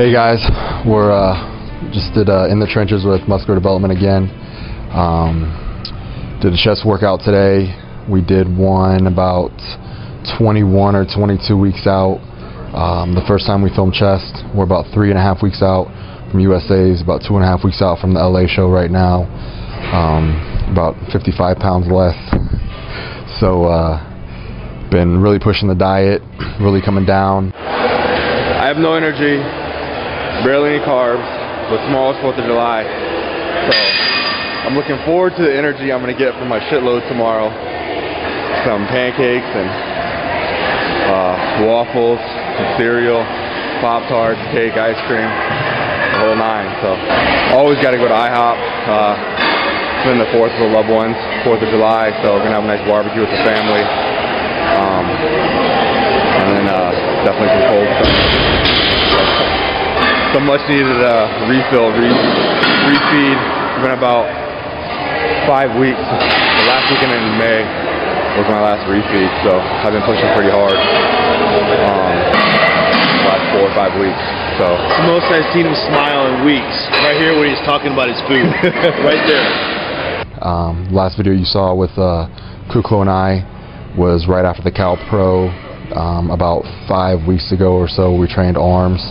Hey guys, we're uh, just did uh, in the trenches with muscular development again. Um, did a chest workout today. We did one about 21 or 22 weeks out. Um, the first time we filmed chest, we're about three and a half weeks out from USA's, about two and a half weeks out from the LA show right now. Um, about 55 pounds less. So, uh, been really pushing the diet, really coming down. I have no energy, barely any carbs, but tomorrow's 4th of July. So I'm looking forward to the energy I'm going to get from my shitload tomorrow. Some pancakes and uh, waffles, cereal, Pop-Tarts, cake, ice cream, the whole nine. So always got to go to IHOP. Uh, spend the 4th with the loved ones, 4th of July, so we're going to have a nice barbecue with the family. Um, and then uh, definitely some cold stuff some much needed uh, refill, re refeed. It's been about five weeks. The last weekend in May was my last refeed, so I've been pushing pretty hard. Um, last four or five weeks. So the most I've seen him smile in weeks. Right here when he's talking about his food. right there. Um, last video you saw with uh, Kuklo and I was right after the Cal Pro. Um, about five weeks ago or so, we trained arms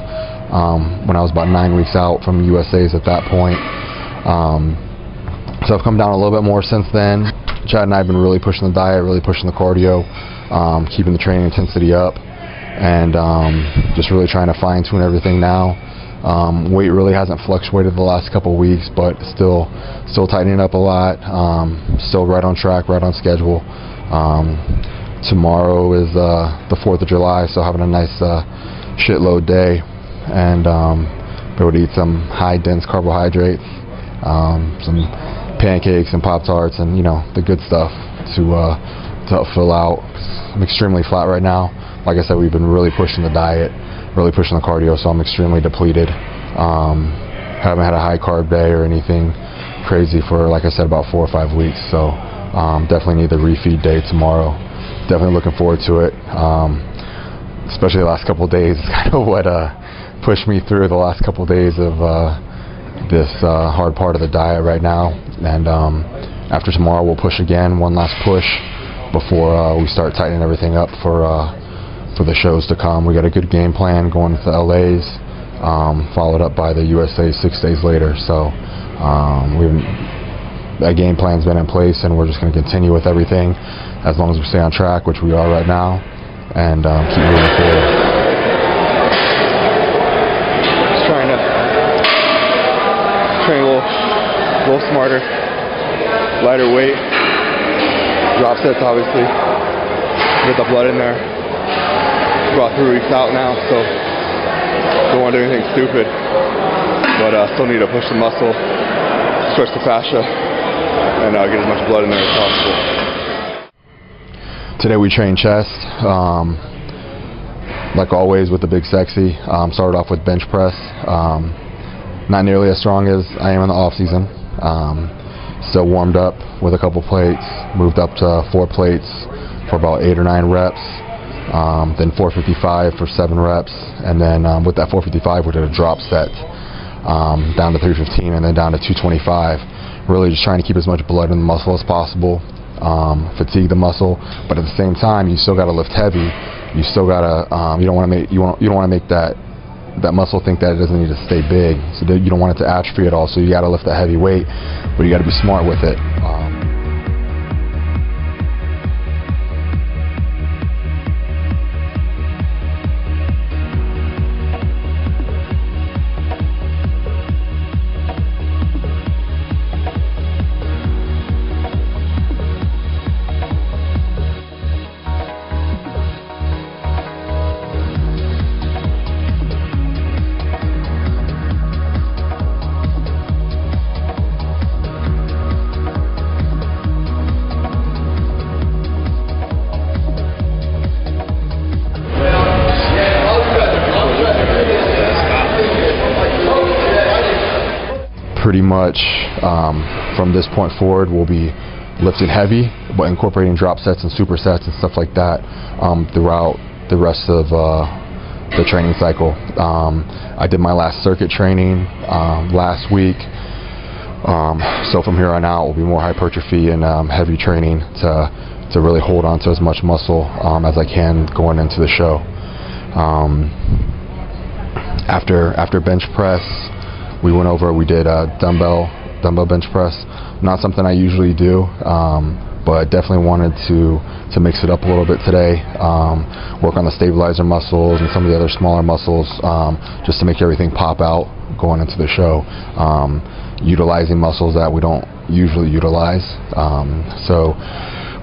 um, when I was about nine weeks out from USA's at that point. Um, so I've come down a little bit more since then. Chad and I have been really pushing the diet, really pushing the cardio, um, keeping the training intensity up, and um, just really trying to fine tune everything now. Um, weight really hasn't fluctuated the last couple weeks, but still, still tightening up a lot. Um, still right on track, right on schedule. tomorrow is uh, the 4th of July, so having a nice uh, shitload day and um, be able to eat some high dense carbohydrates, um, some pancakes and Pop Tarts, and you know the good stuff to uh, to help fill out. I'm extremely flat right now. Like I said, we've been really pushing the diet, really pushing the cardio, so I'm extremely depleted. Um, haven't had a high carb day or anything crazy for, like I said, about four or five weeks. So um, definitely need the refeed day tomorrow. Definitely looking forward to it. Um, especially the last couple days, kind of what uh, pushed me through the last couple of days of uh, this uh, hard part of the diet right now. And um, after tomorrow, we'll push again, one last push before uh, we start tightening everything up for uh, for the shows to come. We got a good game plan going to LA's, um, followed up by the USA six days later. So um, we that game plan's been in place, and we're just going to continue with everything as long as we stay on track, which we are right now, and um, keep moving forward. Train a little, a little smarter, lighter weight, drop sets obviously, get the blood in there. About three weeks out now, so don't want to do anything stupid, but uh, still need to push the muscle, stretch the fascia, and uh, get as much blood in there as possible. Today we train chest. Um, like always with the big sexy, um, started off with bench press. Um, not nearly as strong as I am in the off season. Um, still warmed up with a couple plates, moved up to four plates for about eight or nine reps, um, then 455 for seven reps, and then um, with that 455 we did a drop set um, down to 315 and then down to 225. Really just trying to keep as much blood in the muscle as possible, um, fatigue the muscle, but at the same time you still got to lift heavy. You still got to um, you don't want to make you want you don't want to make that that muscle think that it doesn't need to stay big. So you don't want it to atrophy at all. So you got to lift that heavy weight, but you got to be smart with it. Um, pretty much um, from this point forward we'll be lifting heavy, but incorporating drop sets and supersets and stuff like that um, throughout the rest of uh, the training cycle. Um, I did my last circuit training um, last week. Um, so from here on out, will be more hypertrophy and um, heavy training to to really hold on to as much muscle as I can going into the show. After after bench press, we went over. We did a dumbbell dumbbell bench press. Not something I usually do, um, but definitely wanted to to mix it up a little bit today. Um, work on the stabilizer muscles and some of the other smaller muscles, um, just to make everything pop out going into the show. Um, utilizing muscles that we don't usually utilize. Um, so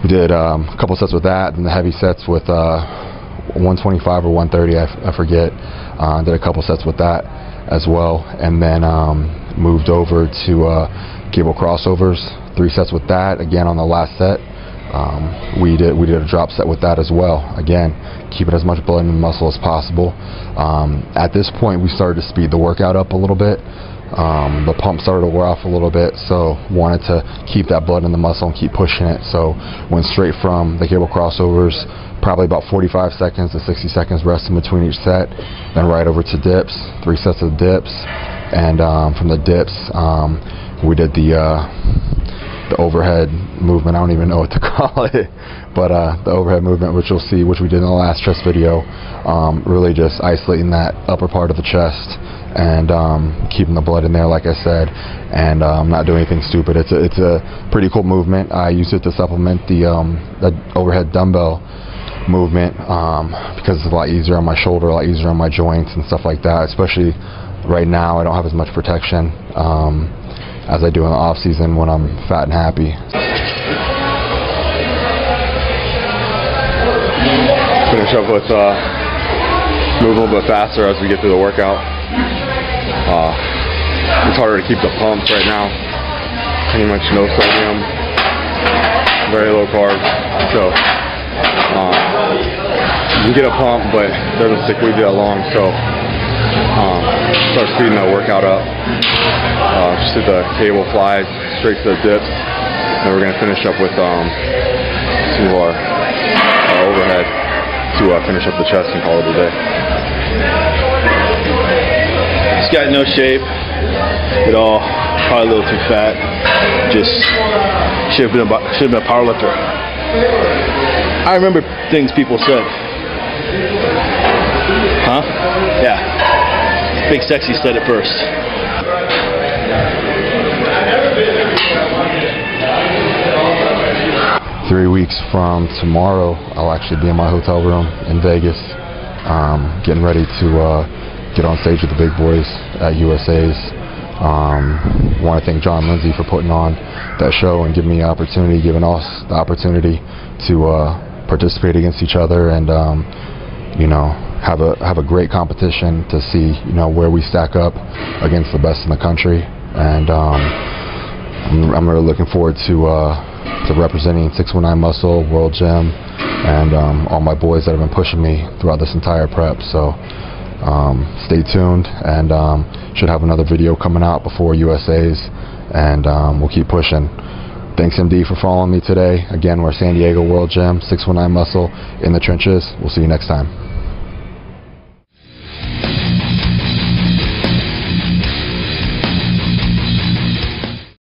we did um, a couple sets with that, and the heavy sets with uh, 125 or 130, I, forget. Uh, did a couple sets with that as well, and then um, moved over to uh, cable crossovers. Three sets with that. Again on the last set, um, we did we did a drop set with that as well. Again, keeping as much blood in the muscle as possible. Um, at this point, we started to speed the workout up a little bit. Um, the pump started to wear off a little bit, so wanted to keep that blood in the muscle and keep pushing it. So went straight from the cable crossovers, probably about 45 seconds to 60 seconds rest in between each set, then right over to dips, three sets of dips, and um, from the dips um, we did the uh, the overhead movement. I don't even know what to call it, but uh, the overhead movement, which you'll see, which we did in the last chest video, um, really just isolating that upper part of the chest and um, keeping the blood in there, like I said, and um, not doing anything stupid. It's a, it's a pretty cool movement. I use it to supplement the, um, the overhead dumbbell movement um, because it's a lot easier on my shoulder, a lot easier on my joints and stuff like that. Especially right now, I don't have as much protection um, as I do in the off season when I'm fat and happy. Finish up with uh, move a little bit faster as we get through the workout. Uh, it's harder to keep the pumps right now. Pretty much no sodium, very low carb. So um, you get a pump, but doesn't stick with you that long. So um, start speeding that workout up. Uh, just did the cable fly straight to the dips. Then we're gonna finish up with um, some of our, our overhead to uh, finish up the chest and call it a day. This got no shape at all. Probably a little too fat. Just should have been a should have been a power lifter. I remember things people said. Huh? Yeah. Big Sexy said it first. three weeks from tomorrow, I'll actually be in my hotel room in Vegas, um, getting ready to uh, get on stage with the big boys at USA's. Um, want to thank John Lindsay for putting on that show and giving me the opportunity, giving us the opportunity to uh, participate against each other and um, you know have a have a great competition to see you know where we stack up against the best in the country and um, I'm, I'm really looking forward to uh, to representing 619 Muscle, World Gym, and um, all my boys that have been pushing me throughout this entire prep. So um, stay tuned, and um, should have another video coming out before USA's, and um, we'll keep pushing. Thanks, MD, for following me today. Again, we're San Diego World Gym, 619 Muscle, in the trenches. We'll see you next time.